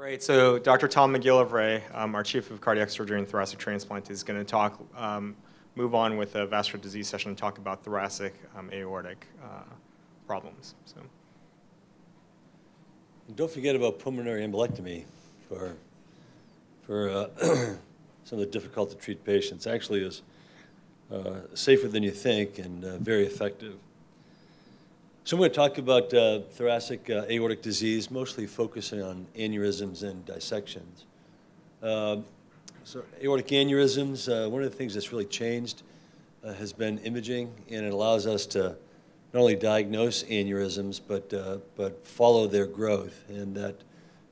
Great. So Dr. Tom MacGillivray, um, our Chief of Cardiac Surgery and Thoracic Transplant, is going to talk, um, move on with a vascular disease session and talk about thoracic um, aortic uh, problems. So. Don't forget about pulmonary embolectomy for, for uh, some of the difficult to treat patients. Actually is uh, safer than you think and uh, very effective. So I'm going to talk about uh, thoracic uh, aortic disease, mostly focusing on aneurysms and dissections. Uh, so aortic aneurysms, uh, one of the things that's really changed uh, has been imaging, and it allows us to not only diagnose aneurysms, but, uh, but follow their growth. And that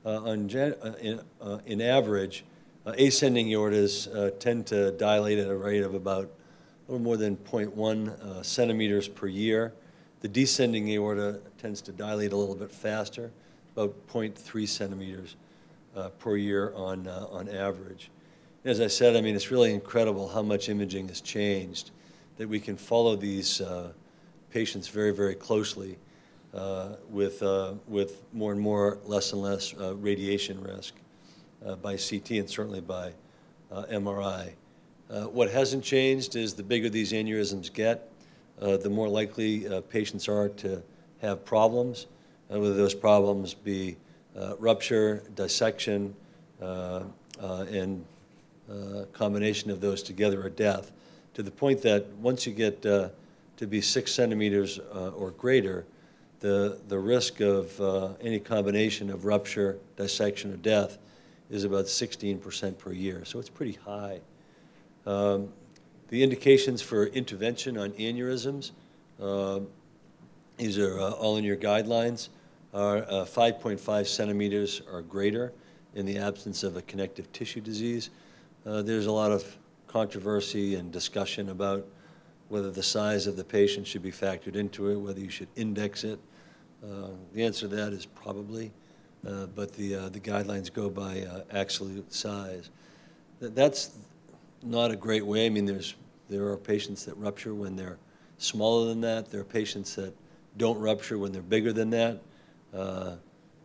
on in, in, average, ascending aortas tend to dilate at a rate of about a little more than 0.1 centimeters per year. The descending aorta tends to dilate a little bit faster, about 0.3 centimeters uh, per year on, uh, on average. As I said, I mean, it's really incredible how much imaging has changed, that we can follow these uh, patients very, very closely uh, with, uh, with more and more, less and less uh, radiation risk by CT and certainly by MRI. what hasn't changed is the bigger these aneurysms get, the more likely uh, patients are to have problems, uh, whether those problems be rupture, dissection, and combination of those together or death, to the point that once you get to be six centimeters or greater, the, the risk of uh, any combination of rupture, dissection, or death is about 16% per year. So it's pretty high. Um, the indications for intervention on aneurysms, uh, these are uh, all in your guidelines, are uh, 5.5 centimeters or greater in the absence of a connective tissue disease. Uh, there's a lot of controversy and discussion about whether the size of the patient should be factored into it, whether you should index it. Uh, the answer to that is probably, uh, but the, the guidelines go by absolute size. That's not a great way. I mean, there's there are patients that rupture when they're smaller than that. There are patients that don't rupture when they're bigger than that. Uh,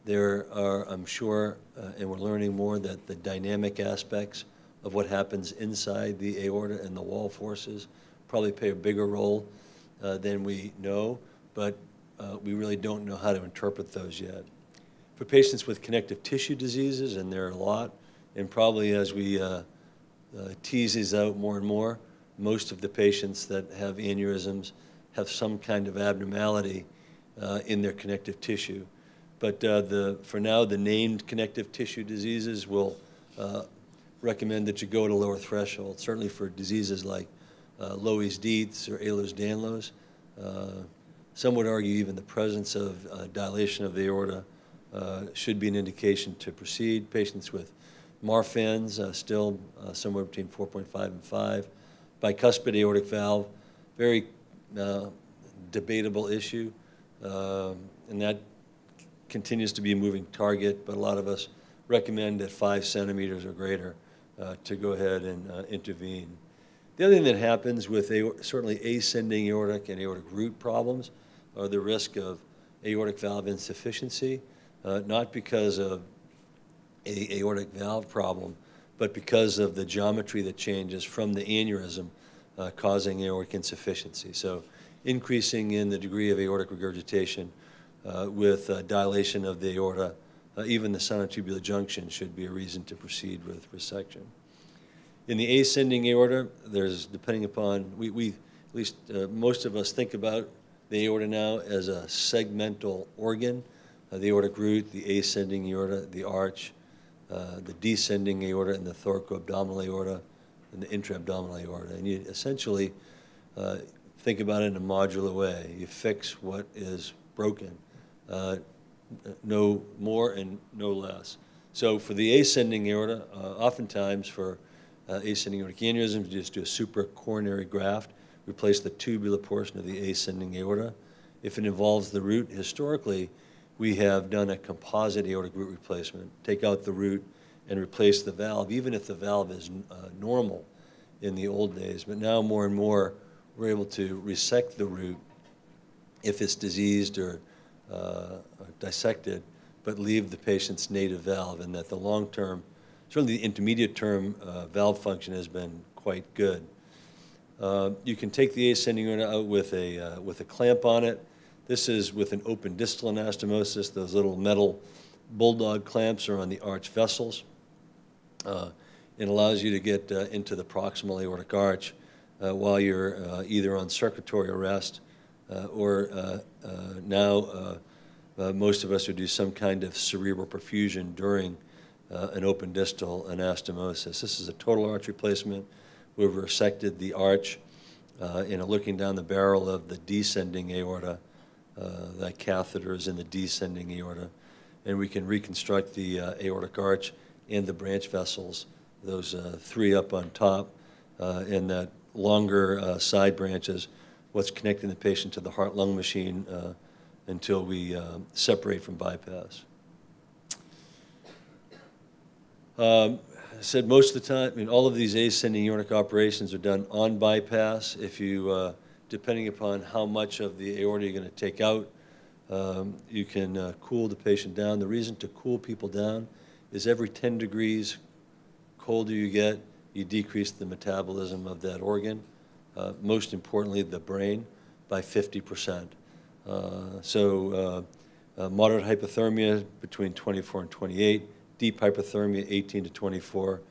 there are, I'm sure, uh, and we're learning more, that the dynamic aspects of what happens inside the aorta and the wall forces probably play a bigger role uh, than we know, but uh, we really don't know how to interpret those yet. For patients with connective tissue diseases, and there are a lot, and probably as we uh, tease these out more and more, most of the patients that have aneurysms have some kind of abnormality uh, in their connective tissue. But uh, the, for now, the named connective tissue diseases will recommend that you go at a lower threshold, certainly for diseases like uh, Loeys-Dietz or Ehlers-Danlos. Uh, some would argue even the presence of uh, dilation of the aorta should be an indication to proceed. Patients with Marfan's still somewhere between 4.5 and 5 bicuspid aortic valve, very uh, debatable issue, uh, and that continues to be a moving target, but a lot of us recommend at five centimeters or greater uh, to go ahead and uh, intervene. The other thing that happens with certainly ascending aortic and aortic root problems are the risk of aortic valve insufficiency, uh, not because of a aortic valve problem, but because of the geometry that changes from the aneurysm uh, causing aortic insufficiency. So increasing in the degree of aortic regurgitation uh, with uh, dilation of the aorta, uh, even the sinotubular junction should be a reason to proceed with resection. In the ascending aorta, there's, depending upon, we, we at least uh, most of us think about the aorta now as a segmental organ, uh, the aortic root, the ascending aorta, the arch, uh, the descending aorta and the thoracoabdominal aorta and the intra-abdominal aorta. And you essentially uh, think about it in a modular way. You fix what is broken, uh, no more and no less. So for the ascending aorta, uh, oftentimes for uh, ascending aortic aneurysms, you just do a supracoronary graft, replace the tubular portion of the ascending aorta. If it involves the root, historically, we have done a composite aortic root replacement, take out the root and replace the valve, even if the valve is uh, normal in the old days. But now more and more, we're able to resect the root if it's diseased or, uh, dissected but leave the patient's native valve, and that the long-term, certainly the intermediate-term uh, valve function has been quite good. Uh, You can take the ascending aorta out with a, uh, with a clamp on it. This is with an open distal anastomosis. Those little metal bulldog clamps are on the arch vessels. Uh, It allows you to get uh, into the proximal aortic arch uh, while you're uh, either on circulatory arrest uh, or uh, now most of us would do some kind of cerebral perfusion during an open distal anastomosis. This is a total arch replacement. We've resected the arch and are looking down the barrel of the descending aorta. Uh, That catheter is in the descending aorta. And we can reconstruct the uh, aortic arch and the branch vessels, those uh, three up on top, and that longer side branches, what's connecting the patient to the heart-lung machine until we separate from bypass. Um, I said most of the time, I mean, all of these ascending aortic operations are done on bypass. If you, uh, depending upon how much of the aorta you're going to take out, um, you can uh, cool the patient down. The reason to cool people down is every 10 degrees colder you get, you decrease the metabolism of that organ, uh, most importantly, the brain, by 50%. Uh, So uh, uh, moderate hypothermia between 24 and 28, deep hypothermia 18 to 24,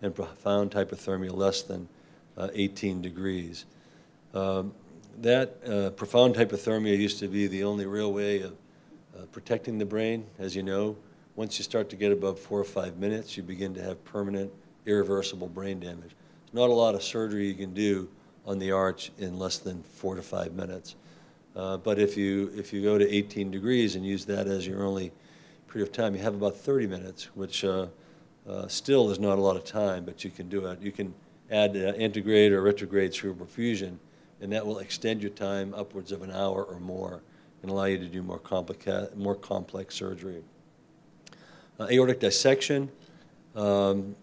and profound hypothermia less than uh, 18 degrees. Um, That uh, profound hypothermia used to be the only real way of uh, protecting the brain. As you know, once you start to get above four or five minutes, you begin to have permanent, irreversible brain damage. There's not a lot of surgery you can do on the arch in less than four to five minutes. Uh, But if you, if you go to 18 degrees and use that as your only period of time, you have about 30 minutes, which uh, uh, still is not a lot of time, but you can do it. You can add uh, antegrade or retrograde cerebral perfusion, and that will extend your time upwards of an hour or more and allow you to do more complica, more complex surgery. Uh, Aortic dissection, um,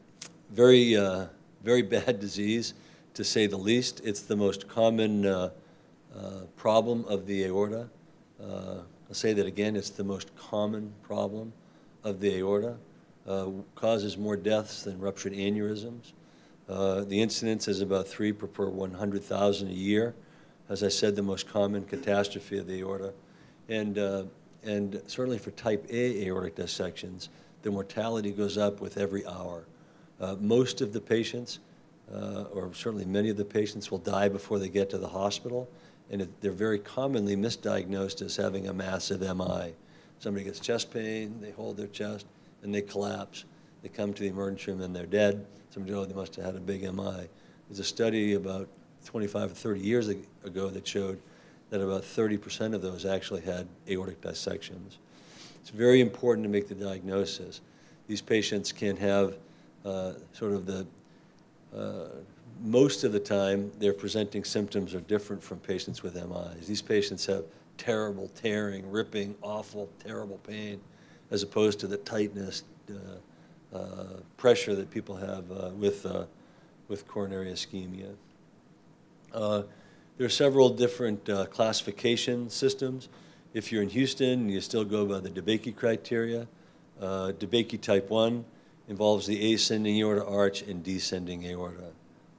very, uh, very bad disease, to say the least. It's the most common uh, uh, problem of the aorta. Uh, I'll say that again, it's the most common problem of the aorta. Uh, Causes more deaths than ruptured aneurysms. Uh, The incidence is about three per per 100,000 a year. As I said, the most common catastrophe of the aorta. And, uh, and certainly for type A aortic dissections, the mortality goes up with every hour. Uh, Most of the patients, uh, or certainly many of the patients, will die before they get to the hospital, and it- they're very commonly misdiagnosed as having a massive MI. Somebody gets chest pain, they hold their chest, and they collapse. They come to the emergency room and they're dead. Somebody, oh, they must have had a big MI. There's a study about 25 or 30 years ago that showed that about 30% of those actually had aortic dissections. It's very important to make the diagnosis. These patients can have uh, sort of the, uh, most of the time, their presenting symptoms are different from patients with MIs. These patients have terrible tearing, ripping, awful, terrible pain, as opposed to the tightness, uh, pressure that people have uh, with, uh, with coronary ischemia. Uh, There are several different uh, classification systems. If you're in Houston, you still go by the DeBakey criteria. Uh, DeBakey type 1 involves the ascending aorta arch and descending aorta.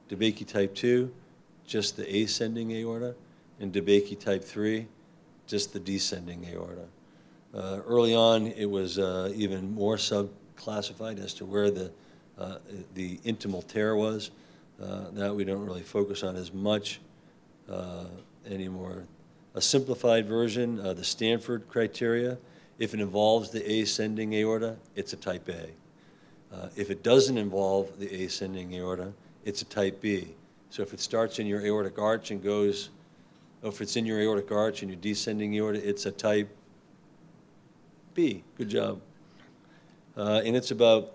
DeBakey type 2, just the ascending aorta. And DeBakey type 3, just the descending aorta. Uh, Early on, it was uh, even more sub-classified as to where the, uh, the intimal tear was. Uh, That we don't really focus on as much uh, anymore. A simplified version, uh, the Stanford criteria, if it involves the ascending aorta, it's a type A. Uh, If it doesn't involve the ascending aorta, it's a type B. So if it starts in your aortic arch and goes, if it's in your aortic arch and your descending aorta, it's a type B. Good job. Uh, And it's about,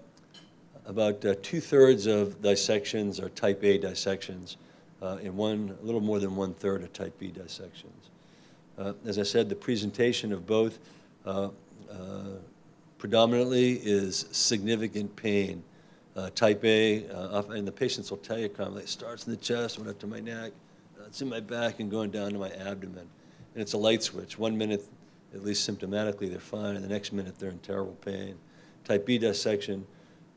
about uh, two-thirds of dissections are type A dissections, uh, and one, a little more than one-third are type B dissections. Uh, As I said, the presentation of both uh, uh, predominantly is significant pain. Type A, and the patients will tell you it starts in the chest, went up to my neck, it's in my back and going down to my abdomen. And it's a light switch. One minute at least symptomatically, they're fine, and the next minute, they're in terrible pain. Type B dissection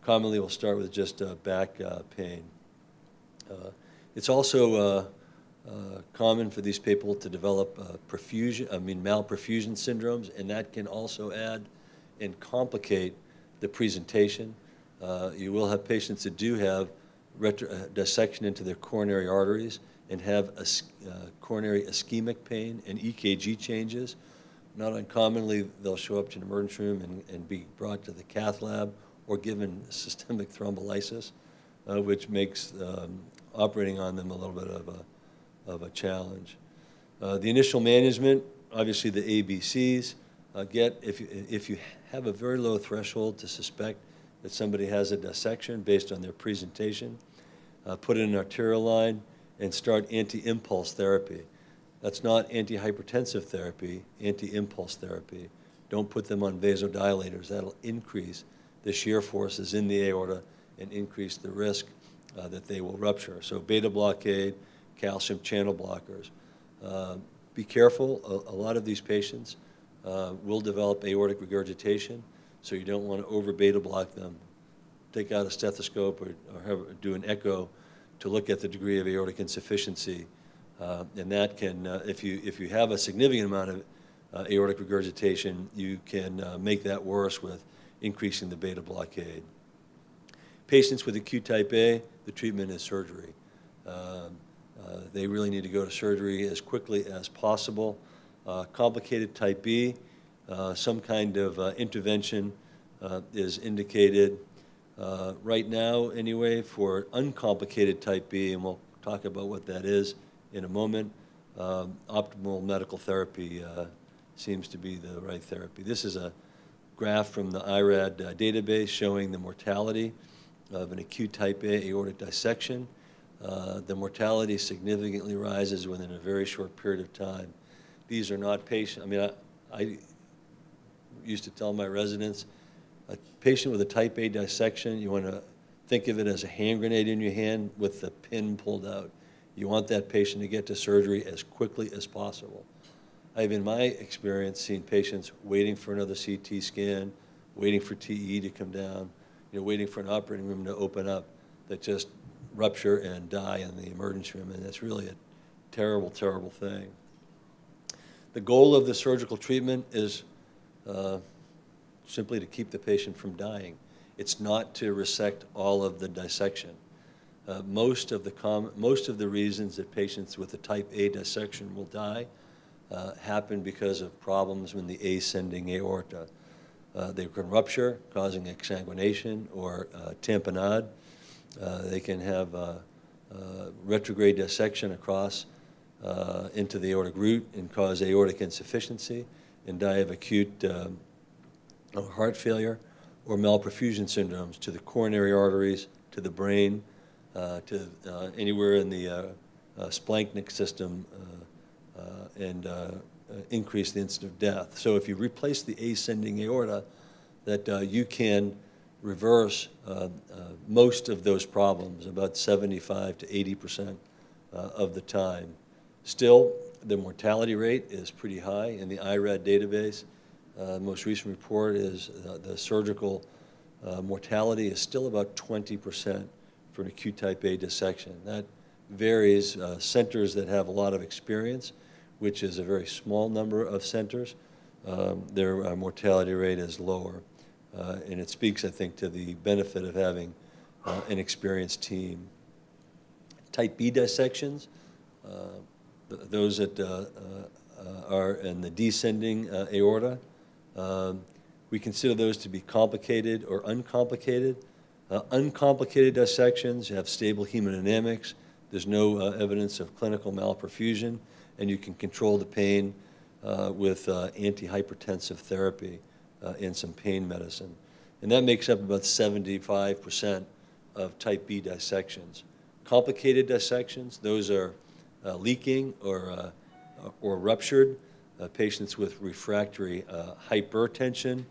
commonly will start with just uh, back uh, pain. Uh, It's also uh, uh, common for these people to develop perfusion, I mean malperfusion syndromes, and that can also add and complicate the presentation. You will have patients that do have retro- dissection into their coronary arteries and have coronary ischemic pain and EKG changes. Not uncommonly, they'll show up to an emergency room and, and be brought to the cath lab or given systemic thrombolysis, uh, which makes um, operating on them a little bit of a, of a challenge. Uh, The initial management, obviously the ABCs, uh, get, if you, if you have a very low threshold to suspect that somebody has a dissection based on their presentation, uh, put in an arterial line and start anti-impulse therapy. That's not antihypertensive therapy, anti-impulse therapy. Don't put them on vasodilators. That'll increase the shear forces in the aorta and increase the risk uh, that they will rupture. So beta blockade, calcium channel blockers. Uh, Be careful, a, a lot of these patients uh, will develop aortic regurgitation, so you don't want to over beta block them. Take out a stethoscope or, or have, or do an echo to look at the degree of aortic insufficiency. Uh, and that can, uh, if you, if you have a significant amount of uh, aortic regurgitation, you can uh, make that worse with increasing the beta blockade. Patients with acute type A, the treatment is surgery. Um, uh, They really need to go to surgery as quickly as possible. Uh, Complicated type B, some kind of intervention is indicated. Right now, anyway, for uncomplicated type B, and we'll talk about what that is in a moment, um, optimal medical therapy uh, seems to be the right therapy. This is a graph from the IRAD uh, database showing the mortality of an acute type A aortic dissection. Uh, The mortality significantly rises within a very short period of time. These are not patients, I mean, I, I used to tell my residents, a patient with a type A dissection, you want to think of it as a hand grenade in your hand with the pin pulled out. You want that patient to get to surgery as quickly as possible. I've, in my experience, seen patients waiting for another CT scan, waiting for TE to come down, you know, waiting for an operating room to open up that just rupture and die in the emergency room, and that's really a terrible, terrible thing. The goal of the surgical treatment is uh, simply to keep the patient from dying. It's not to resect all of the dissection. Uh, Most of the com, most of the reasons that patients with a type A dissection will die uh, happen because of problems in the ascending aorta. Uh, They can rupture, causing exsanguination or uh, tamponade. Uh, They can have uh, retrograde dissection across into the aortic root and cause aortic insufficiency and die of acute heart failure or malperfusion syndromes to the coronary arteries, to the brain, to uh, anywhere in the uh, uh, splanchnic system, uh, uh, and uh, uh, increase the incidence of death. So if you replace the ascending aorta, that uh, you can reverse uh, uh, most of those problems, about 75 to 80 percent uh, of the time. Still, the mortality rate is pretty high in the IRAD database. Uh, Most recent report is uh, the surgical uh, mortality is still about 20% for an acute type A dissection. That varies. Uh, Centers that have a lot of experience, which is a very small number of centers, um, their uh, mortality rate is lower. Uh, And it speaks, I think, to the benefit of having uh, an experienced team. Type B dissections, uh, th- those that uh, are in the descending aorta, um, we consider those to be complicated or uncomplicated. Uh, Uncomplicated dissections have stable hemodynamics, there's no uh, evidence of clinical malperfusion, and you can control the pain uh, with uh, antihypertensive therapy uh, and some pain medicine. And that makes up about 75% of type B dissections. Complicated dissections, those are uh, leaking or, or ruptured, patients with refractory hypertension,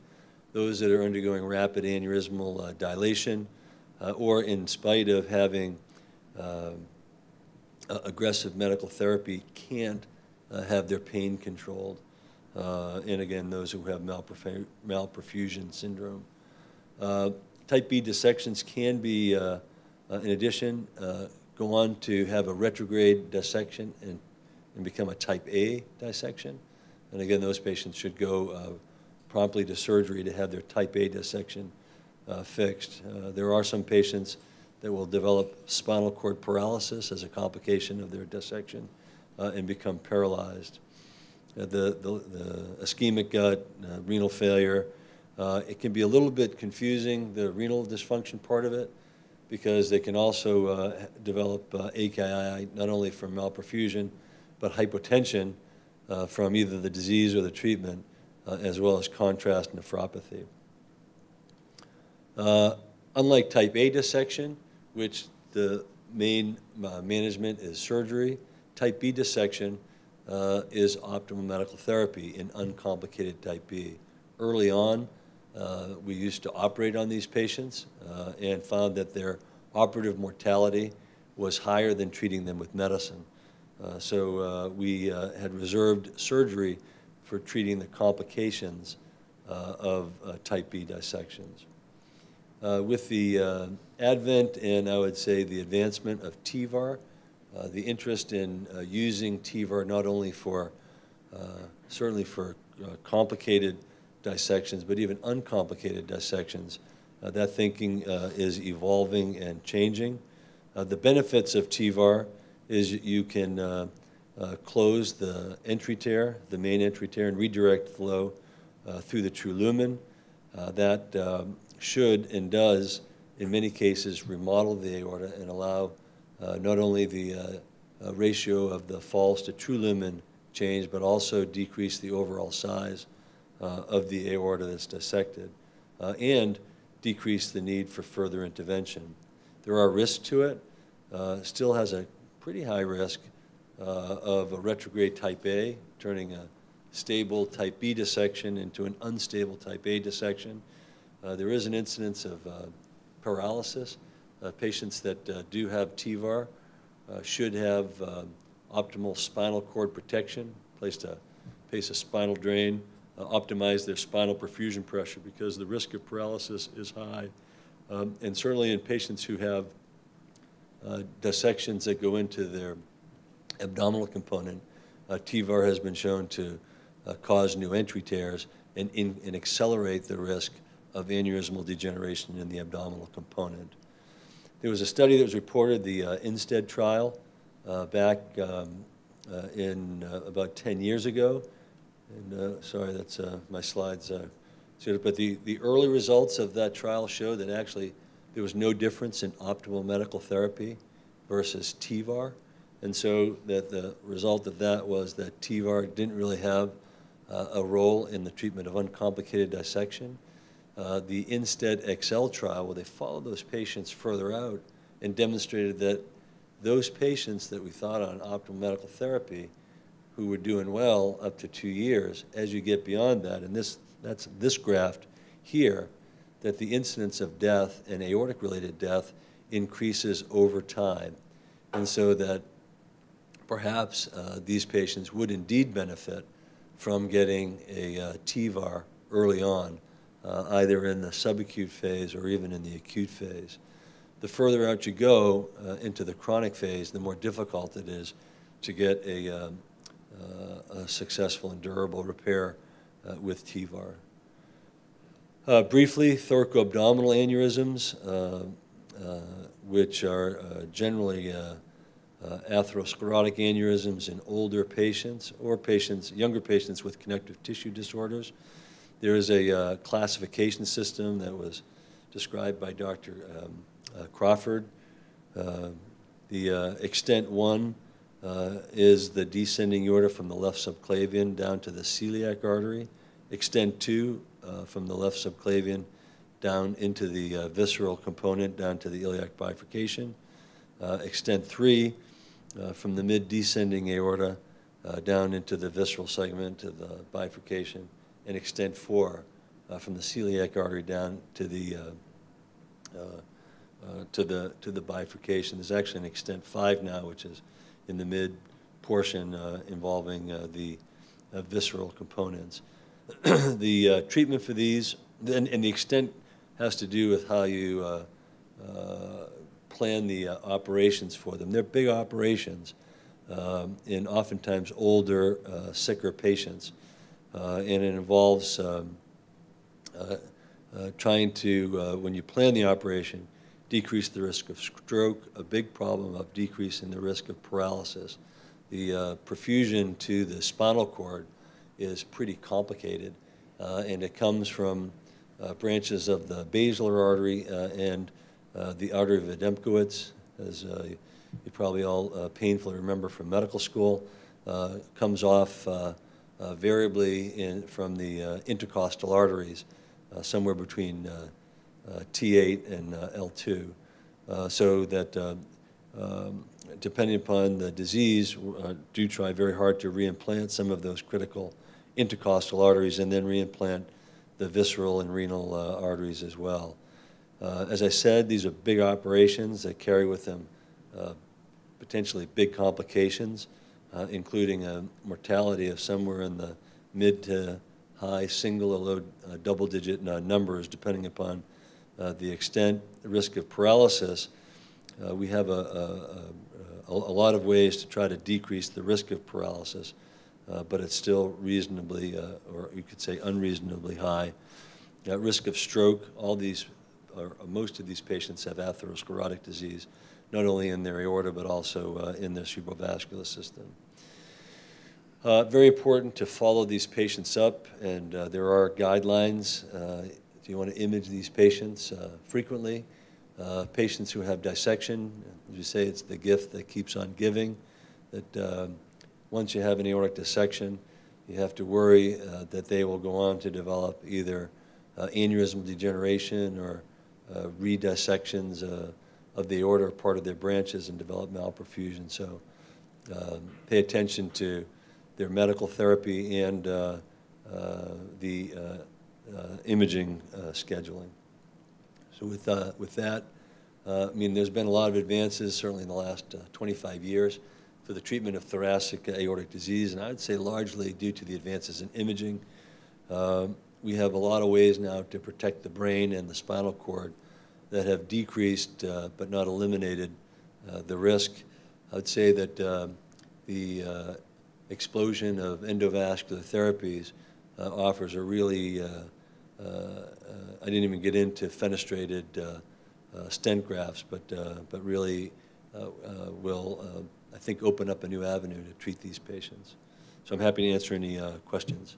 those that are undergoing rapid aneurysmal uh, dilation, uh, or in spite of having a- aggressive medical therapy, can't uh, have their pain controlled. uh, and again, those who have malperfu- malperfusion syndrome. Uh, Type B dissections can be, uh, uh, in addition, uh, go on to have a retrograde dissection and, and become a type A dissection. And again, those patients should go uh, promptly to surgery to have their type A dissection uh, fixed. Uh, There are some patients that will develop spinal cord paralysis as a complication of their dissection uh, and become paralyzed. Uh, The, the the ischemic gut, uh, renal failure, uh, it can be a little bit confusing, the renal dysfunction part of it, because they can also develop AKI not only from malperfusion, but hypotension from either the disease or the treatment, uh, as well as contrast nephropathy. Uh, Unlike type A dissection, which the main uh, management is surgery, type B dissection uh, is optimal medical therapy in uncomplicated type B. Early on, uh, we used to operate on these patients uh, and found that their operative mortality was higher than treating them with medicine. So we had reserved surgery for treating the complications uh, of uh, type B dissections. Uh, With the uh, advent and I would say the advancement of TEVAR, uh, the interest in uh, using TEVAR not only for, certainly for complicated dissections, but even uncomplicated dissections, that thinking is evolving and changing. The benefits of TEVAR is you can uh, close the entry tear, the main entry tear, and redirect flow uh, through the true lumen. Uh, That um, should and does, in many cases, remodel the aorta and allow uh, not only the uh, uh, ratio of the false to true lumen change, but also decrease the overall size of the aorta that's dissected, and decrease the need for further intervention. There are risks to it. Still has a pretty high risk uh, of a retrograde type A, turning a stable type B dissection into an unstable type A dissection. Uh, There is an incidence of uh, paralysis. Uh, Patients that uh, do have TEVAR uh, should have optimal spinal cord protection, place a, place a spinal drain, optimize their spinal perfusion pressure because the risk of paralysis is high. Um, And certainly in patients who have dissections that go into their abdominal component, uh, TEVAR has been shown to uh, cause new entry tears and, in- and accelerate the risk of aneurysmal degeneration in the abdominal component. There was a study that was reported, the uh, INSTEAD trial, uh, back um, uh, in uh, about 10 years ago. And, uh, sorry, that's, my slides, but the, the early results of that trial show that actually there was no difference in optimal medical therapy versus TEVAR. And so that the result of that was that TEVAR didn't really have uh, a role in the treatment of uncomplicated dissection. Uh, The INSTEAD XL trial, where they followed those patients further out and demonstrated that those patients that we thought on optimal medical therapy, who were doing well up to two years, as you get beyond that, and this, that's this graph here, that the incidence of death and aortic-related death increases over time. And so that perhaps uh, these patients would indeed benefit from getting a uh, TEVAR early on, uh, either in the subacute phase or even in the acute phase. The further out you go uh, into the chronic phase, the more difficult it is to get a, um, uh, a successful and durable repair uh, with TEVAR. Briefly, thoracoabdominal aneurysms, which are generally uh, atherosclerotic aneurysms in older patients or patients, younger patients with connective tissue disorders. There is a uh, classification system that was described by Dr. um, uh, Crawford. Uh, The uh, extent one uh, is the descending aorta from the left subclavian down to the celiac artery. Extent two from the left subclavian down into the visceral component, down to the iliac bifurcation. Uh, Extent three uh, from the mid-descending aorta uh, down into the visceral segment to the bifurcation. And extent four uh, from the celiac artery down to the uh, to the, to the bifurcation. There's actually an extent five now, which is in the mid portion uh, involving uh, the visceral components. the treatment for these, then, and the extent has to do with how you plan the uh, operations for them. They're big operations um, in oftentimes older, uh, sicker patients, uh, and it involves um, uh, uh, trying to, when you plan the operation, decrease the risk of stroke, a big problem of decreasing the risk of paralysis. The uh, perfusion to the spinal cord is pretty complicated, uh, and it comes from uh, branches of the basilar artery and the artery of Adamkiewicz, as uh, you probably all uh, painfully remember from medical school, uh, comes off uh, uh, variably in, from the uh, intercostal arteries, uh, somewhere between uh, uh, T8 and uh, L2, uh, so that uh, um, depending upon the disease, uh, do try very hard to reimplant some of those critical intercostal arteries and then reimplant the visceral and renal uh, arteries as well. Uh, As I said, these are big operations that carry with them uh, potentially big complications, uh, including a mortality of somewhere in the mid to high single or low uh, double-digit uh, numbers, depending upon uh, the extent, the risk of paralysis. We have a, a, a, a lot of ways to try to decrease the risk of paralysis, but it's still reasonably, or you could say unreasonably high. Risk of stroke, all these, or most of these patients have atherosclerotic disease, not only in their aorta, but also uh, in their cerebrovascular system. Uh, Very important to follow these patients up, and uh, there are guidelines. uh, Do you want to image these patients uh, frequently? Uh, Patients who have dissection, as you say, it's the gift that keeps on giving, that once you have an aortic dissection, you have to worry uh, that they will go on to develop either uh, aneurysmal degeneration or uh, redissections uh, of the aorta or part of their branches and develop malperfusion. So um, pay attention to their medical therapy and uh, uh, the uh, uh, imaging uh, scheduling. So with, uh, with that, uh, I mean, there's been a lot of advances, certainly in the last uh, 25 years, for the treatment of thoracic aortic disease, and I would say largely due to the advances in imaging. Um, We have a lot of ways now to protect the brain and the spinal cord that have decreased uh, but not eliminated uh, the risk. I would say that uh, the uh, explosion of endovascular therapies uh, offers a really, uh, I didn't even get into fenestrated stent grafts, but, but really will, I think, open up a new avenue to treat these patients. So I'm happy to answer any questions.